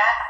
track